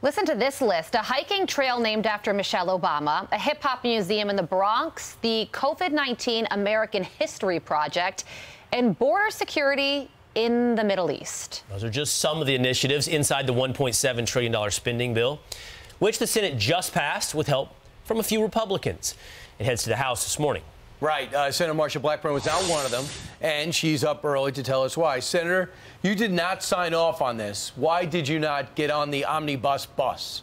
Listen to this list a hiking trail named after Michelle Obama, a hip hop museum in the Bronx, the COVID 19 American History Project, and border security in the Middle East. Those are just some of the initiatives inside the $1.7 trillion spending bill, which the Senate just passed with help from a few Republicans. It heads to the House this morning. Right. Uh, Senator Marsha Blackburn was not one of them, and she's up early to tell us why. Senator, you did not sign off on this. Why did you not get on the omnibus bus?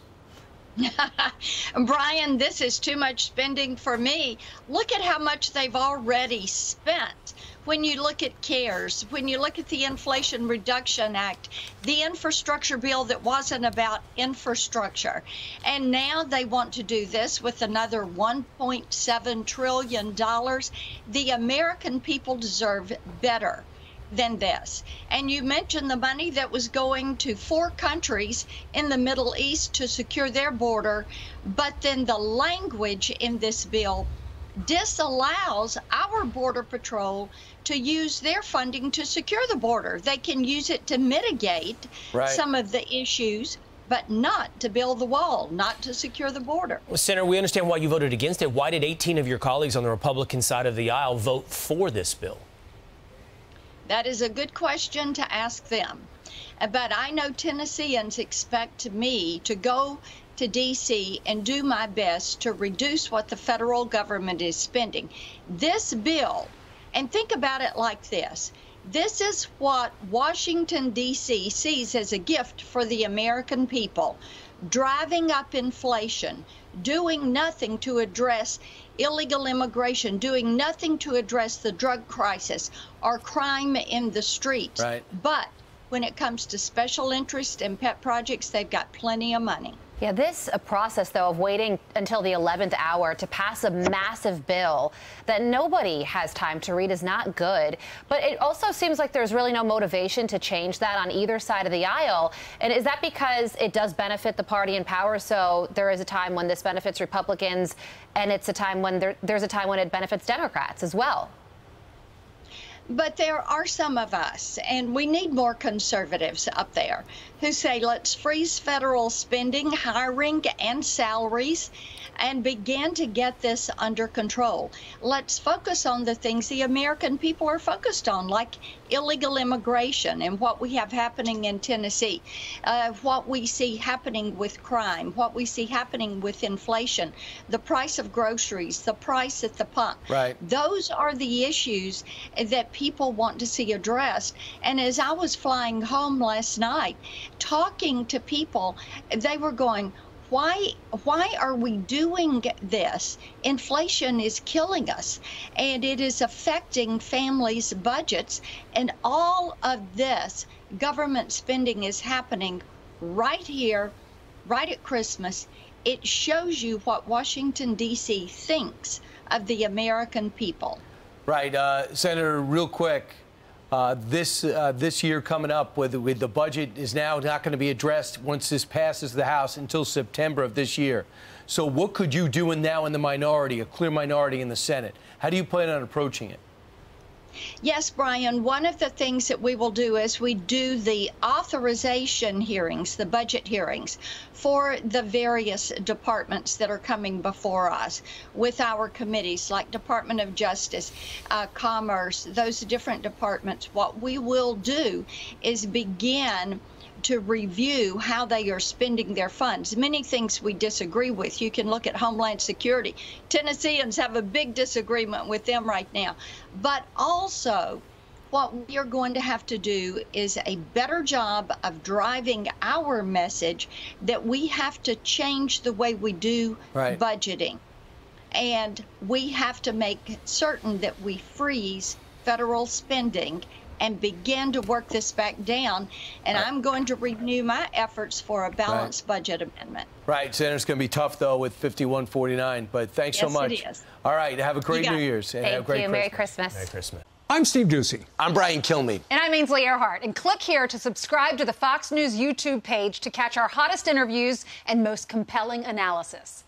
Brian, this is too much spending for me. Look at how much they've already spent. When you look at CARES, when you look at the Inflation Reduction Act, the infrastructure bill that wasn't about infrastructure. And now they want to do this with another $1.7 trillion. The American people deserve better than this. And you mentioned the money that was going to four countries in the Middle East to secure their border, but then the language in this bill disallows our Border Patrol to use their funding to secure the border. They can use it to mitigate right. some of the issues. But not to build the wall, not to secure the border. Well, Senator, we understand why you voted against it. Why did 18 of your colleagues on the Republican side of the aisle vote for this bill? That is a good question to ask them. Uh, but I know Tennesseans expect me to go to D.C. and do my best to reduce what the federal government is spending. This bill, and think about it like this this is what Washington, D.C. sees as a gift for the American people driving up inflation, doing nothing to address illegal immigration, doing nothing to address the drug crisis or crime in the streets. Right. But when it comes to special interest and pet projects, they've got plenty of money. Yeah, this process, though, of waiting until the 11th hour to pass a massive bill that nobody has time to read is not good. But it also seems like there's really no motivation to change that on either side of the aisle. And is that because it does benefit the party in power? So there is a time when this benefits Republicans, and it's a time when there, there's a time when it benefits Democrats as well. But there are some of us, and we need more conservatives up there, who say let's freeze federal spending, hiring, and salaries and begin to get this under control. Let's focus on the things the American people are focused on, like illegal immigration and what we have happening in Tennessee, uh, what we see happening with crime, what we see happening with inflation, the price of groceries, the price at the pump. Right. Those are the issues that people want to see addressed. And as I was flying home last night, talking to people, they were going, why why are we doing this? Inflation is killing us and it is affecting families budgets and all of this government spending is happening right here right at christmas. It shows you what washington d.c thinks of the american people. Right uh, senator real quick uh, this uh, this year coming up with, with the budget is now not going to be addressed once this passes the House until September of this year. So what could you do in now in the minority, a clear minority in the Senate? How do you plan on approaching it? Yes, Brian, one of the things that we will do is we do the authorization hearings, the budget hearings for the various departments that are coming before us with our committees like Department of Justice, uh, Commerce, those different departments. What we will do is begin to review how they are spending their funds. Many things we disagree with. You can look at Homeland Security. Tennesseans have a big disagreement with them right now. But also, what we are going to have to do is a better job of driving our message that we have to change the way we do right. budgeting. And we have to make certain that we freeze federal spending and begin to work this back down. And right. I'm going to renew my efforts for a balanced right. budget amendment. Right. Senator's going to be tough, though, with 5149. But thanks yes, so much. It is. All right. Have a great New Year's. And Thank have a great you. Christmas. Merry Christmas. Merry Christmas. I'm Steve Doocy. I'm Brian Kilmeade. And I'm Ainsley Earhardt. And click here to subscribe to the Fox News YouTube page to catch our hottest interviews and most compelling analysis.